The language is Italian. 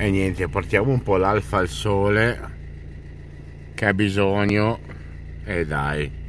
e niente portiamo un po' l'alfa al sole che ha bisogno e dai.